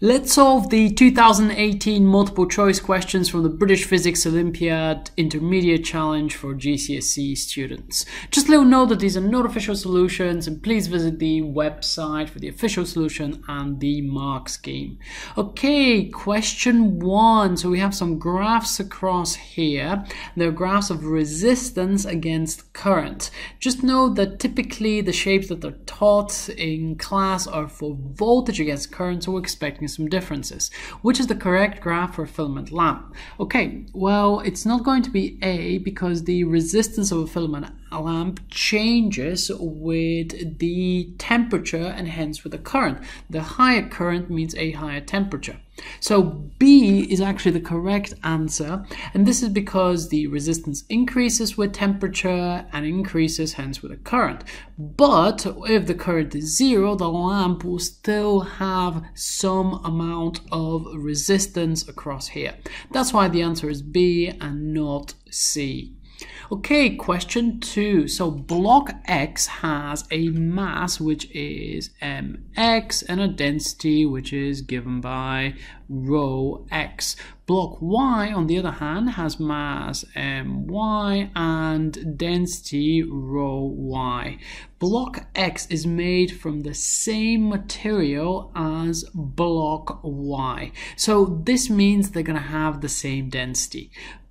Let's solve the 2018 multiple choice questions from the British Physics Olympiad Intermediate Challenge for GCSE students. Just let you know that these are not official solutions and please visit the website for the official solution and the mark scheme. Okay, question one. So we have some graphs across here. They're graphs of resistance against current. Just know that typically the shapes that are taught in class are for voltage against current, so we're expecting some differences. Which is the correct graph for filament lamp? Okay, well, it's not going to be A because the resistance of a filament lamp changes with the temperature and hence with the current. The higher current means a higher temperature. So B is actually the correct answer, and this is because the resistance increases with temperature and increases hence with the current. But if the current is zero, the lamp will still have some amount of resistance across here. That's why the answer is B and not C. Okay, question two. So block X has a mass which is mx and a density which is given by rho x. Block Y, on the other hand, has mass my and density rho y. Block X is made from the same material as block Y. So this means they're going to have the same density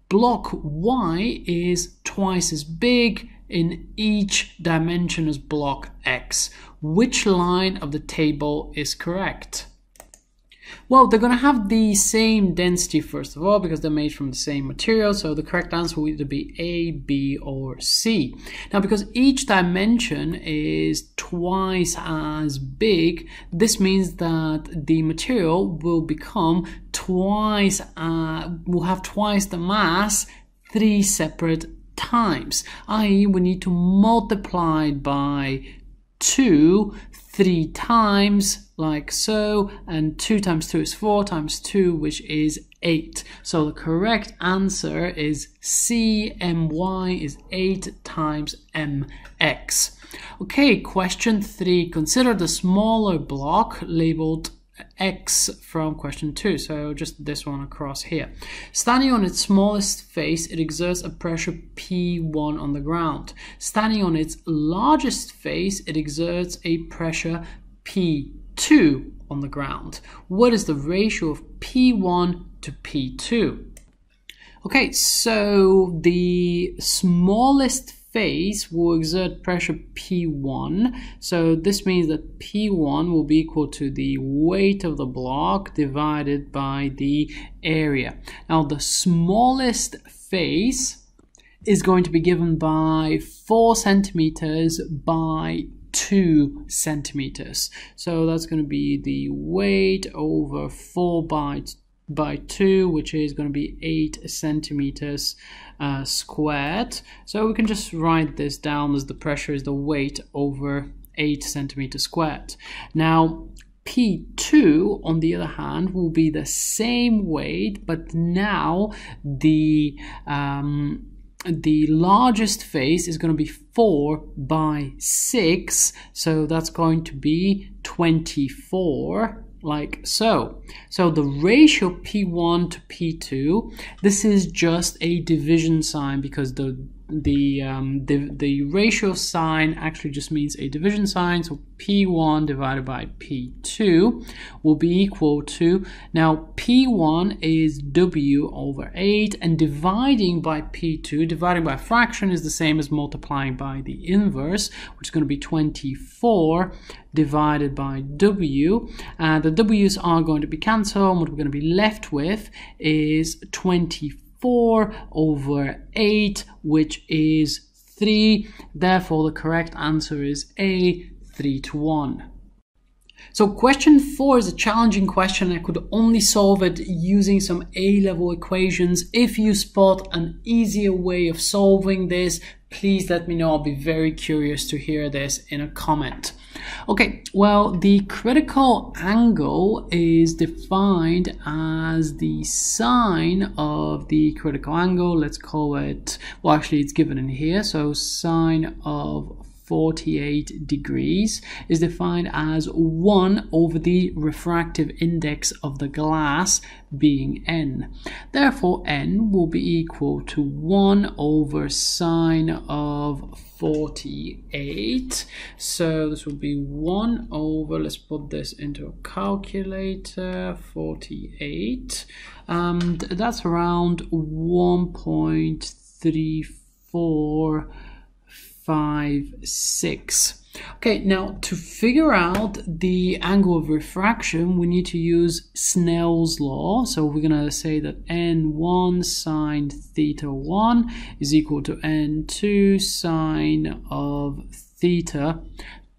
block Y is twice as big in each dimension as block X. Which line of the table is correct? Well, they're going to have the same density first of all because they're made from the same material. So the correct answer will either be A, B, or C. Now, because each dimension is twice as big, this means that the material will become twice, uh, will have twice the mass three separate times, i.e. we need to multiply by 2 three times like so and 2 times 2 is 4 times 2 which is 8 so the correct answer is C my is 8 times mx okay question 3 consider the smaller block labeled x from question 2 so just this one across here. Standing on its smallest face it exerts a pressure p1 on the ground. Standing on its largest face it exerts a pressure p2 on the ground. What is the ratio of p1 to p2 okay so the smallest face will exert pressure P1. So this means that P1 will be equal to the weight of the block divided by the area. Now the smallest face is going to be given by 4 centimeters by 2 centimeters. So that's going to be the weight over 4 by by 2 which is going to be 8 centimeters uh, squared. So we can just write this down as the pressure is the weight over 8 centimeters squared. Now P2 on the other hand will be the same weight but now the um, the largest face is going to be 4 by 6 so that's going to be 24 like so. So the ratio P1 to P2, this is just a division sign because the the, um, the, the ratio sign actually just means a division sign. So P1 divided by P2 will be equal to, now P1 is W over 8 and dividing by P2, dividing by a fraction is the same as multiplying by the inverse, which is going to be 24 divided by W. And the W's are going to be cancelled. And what we're going to be left with is 24 4 over 8, which is 3. Therefore, the correct answer is A, 3 to 1. So question 4 is a challenging question. I could only solve it using some A-level equations. If you spot an easier way of solving this, please let me know. I'll be very curious to hear this in a comment. Okay, well, the critical angle is defined as the sine of the critical angle. Let's call it, well, actually, it's given in here. So sine of 48 degrees is defined as 1 over the refractive index of the glass being n. Therefore, n will be equal to 1 over sine of 48. So this will be 1 over, let's put this into a calculator, 48. Um, that's around five, six. Okay, now to figure out the angle of refraction, we need to use Snell's law. So we're going to say that n1 sine theta 1 is equal to n2 sine of theta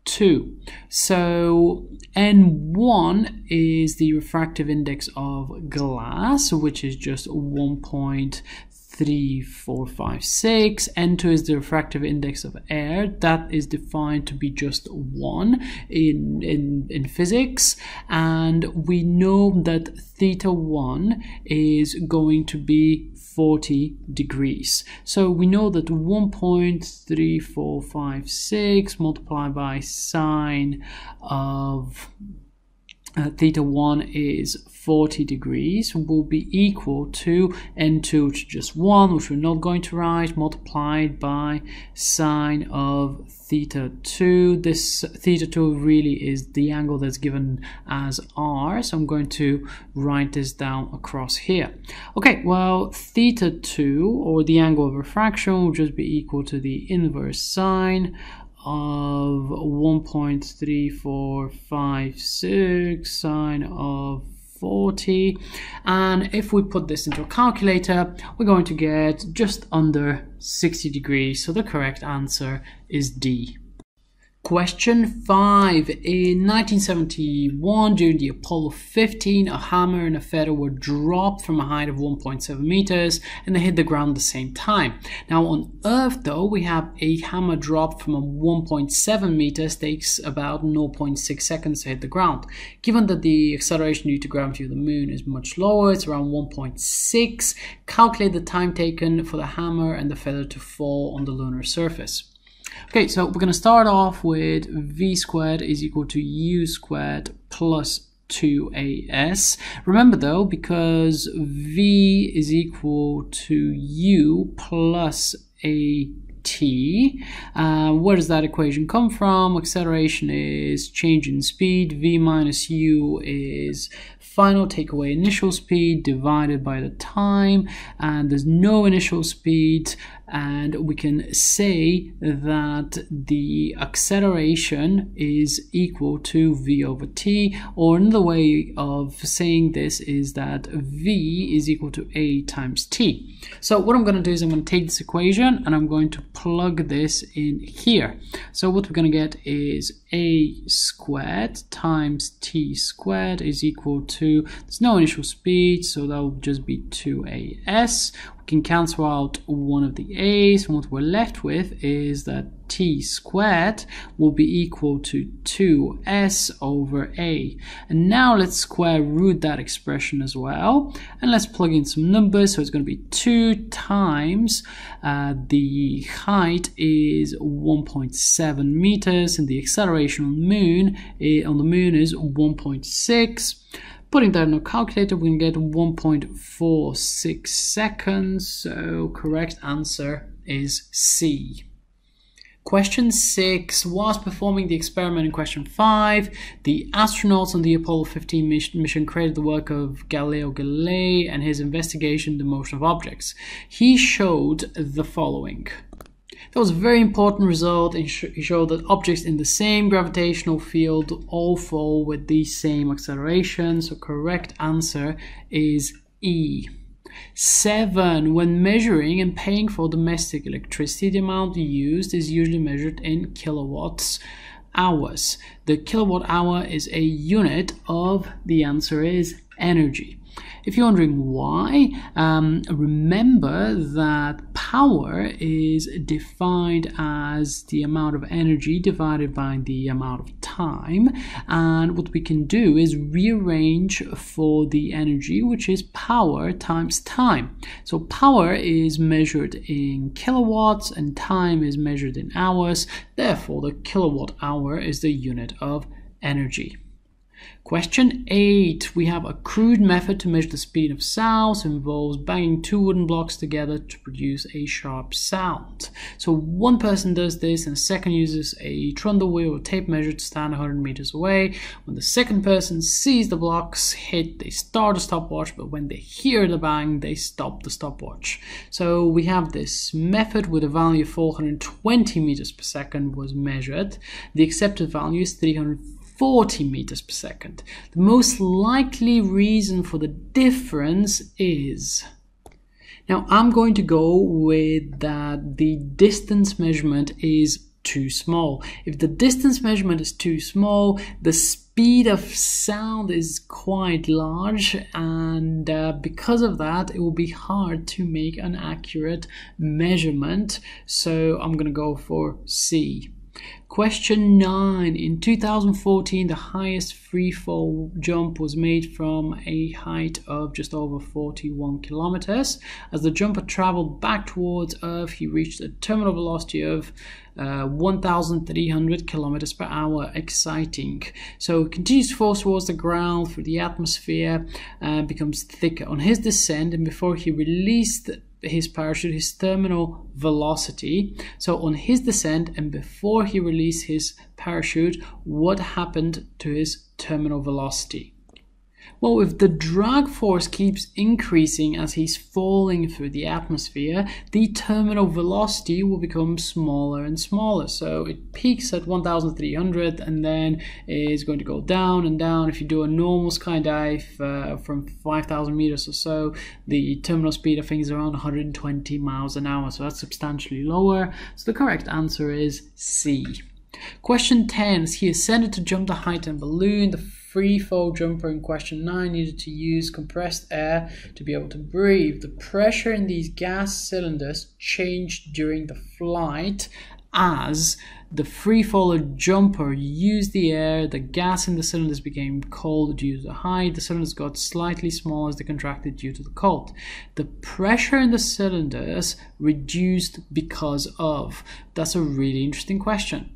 2. So n1 is the refractive index of glass, which is just 1.3 Three, four, five, six. N2 is the refractive index of air. That is defined to be just 1 in, in, in physics. And we know that theta 1 is going to be 40 degrees. So we know that 1.3456 multiplied by sine of uh, theta 1 is 40 degrees will be equal to n2 which is just 1 which we're not going to write multiplied by sine of theta 2 this theta 2 really is the angle that's given as r so I'm going to write this down across here. Okay well theta 2 or the angle of refraction will just be equal to the inverse sine of 1.3456 sine of 40 and if we put this into a calculator we're going to get just under 60 degrees so the correct answer is D. Question 5. In 1971, during the Apollo 15, a hammer and a feather were dropped from a height of 1.7 meters and they hit the ground at the same time. Now, on Earth, though, we have a hammer dropped from a 1.7 meters takes about 0.6 seconds to hit the ground. Given that the acceleration due to gravity of the moon is much lower, it's around 1.6, calculate the time taken for the hammer and the feather to fall on the lunar surface. Okay, so we're going to start off with v squared is equal to u squared plus 2as. Remember though, because v is equal to u plus a t. Uh, where does that equation come from? Acceleration is change in speed. v minus u is final take away initial speed divided by the time and there's no initial speed and we can say that the acceleration is equal to v over t. Or another way of saying this is that v is equal to a times t. So what I'm going to do is I'm going to take this equation and I'm going to plug this in here. So what we're going to get is a squared times t squared is equal to there's no initial speed so that will just be 2as can cancel out one of the a's and what we're left with is that t squared will be equal to 2s over a. And now let's square root that expression as well and let's plug in some numbers. So it's going to be 2 times uh, the height is 1.7 meters and the acceleration on the moon eh, on the moon is 1.6 Putting that in a calculator, we can get 1.46 seconds. So correct answer is C. Question 6. Whilst performing the experiment in question 5, the astronauts on the Apollo 15 mission created the work of Galileo Galilei and his investigation the motion of objects. He showed the following. That was a very important result and sh showed that objects in the same gravitational field all fall with the same acceleration. So correct answer is E. 7. When measuring and paying for domestic electricity, the amount used is usually measured in kilowatts hours. The kilowatt hour is a unit of, the answer is energy. If you're wondering why, um, remember that power is defined as the amount of energy divided by the amount of time. And what we can do is rearrange for the energy, which is power times time. So power is measured in kilowatts and time is measured in hours. Therefore, the kilowatt hour is the unit of energy. Question 8. We have a crude method to measure the speed of sound. So involves banging two wooden blocks together to produce a sharp sound. So one person does this and the second uses a trundle wheel or tape measure to stand 100 meters away. When the second person sees the blocks hit, they start a stopwatch, but when they hear the bang, they stop the stopwatch. So we have this method with a value of 420 meters per second was measured. The accepted value is 300 40 meters per second. The most likely reason for the difference is now I'm going to go with that the distance measurement is too small. If the distance measurement is too small, the speed of sound is quite large and uh, because of that it will be hard to make an accurate measurement. So I'm going to go for C. Question 9. In 2014, the highest free fall jump was made from a height of just over 41 kilometers. As the jumper traveled back towards Earth, he reached a terminal velocity of uh, 1,300 kilometers per hour. Exciting. So, continues fall towards the ground through the atmosphere, uh, becomes thicker on his descent, and before he released his parachute, his terminal velocity. So on his descent and before he released his parachute, what happened to his terminal velocity? Well, if the drag force keeps increasing as he's falling through the atmosphere, the terminal velocity will become smaller and smaller. So it peaks at 1300 and then is going to go down and down. If you do a normal skydive uh, from 5000 meters or so, the terminal speed I think is around 120 miles an hour. So that's substantially lower. So the correct answer is C. Question 10 is he ascended to jump the height and balloon. The free fall jumper in question 9 needed to use compressed air to be able to breathe. The pressure in these gas cylinders changed during the flight as the free faller jumper used the air, the gas in the cylinders became cold due to the height, the cylinders got slightly smaller as they contracted due to the cold. The pressure in the cylinders reduced because of. That's a really interesting question.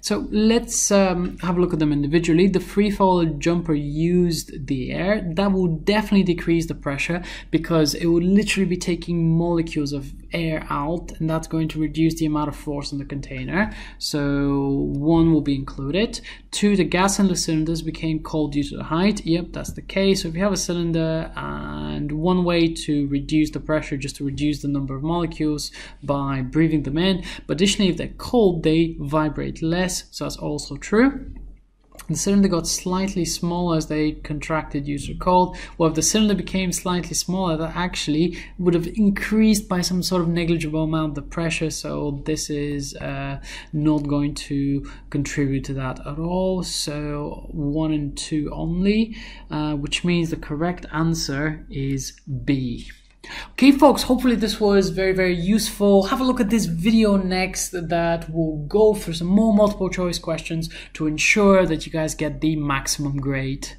So let's um, have a look at them individually. The free fall jumper used the air. That will definitely decrease the pressure because it will literally be taking molecules of air out and that's going to reduce the amount of force in the container. So one will be included. Two, the gas in the cylinders became cold due to the height. Yep, that's the case. So if you have a cylinder and one way to reduce the pressure just to reduce the number of molecules by breathing them in. But additionally, if they're cold, they vibrate less. So that's also true. The cylinder got slightly smaller as they contracted user cold. Well, if the cylinder became slightly smaller, that actually would have increased by some sort of negligible amount the pressure. So this is uh, not going to contribute to that at all. So one and two only, uh, which means the correct answer is B. Okay, folks, hopefully this was very, very useful. Have a look at this video next that will go through some more multiple choice questions to ensure that you guys get the maximum grade.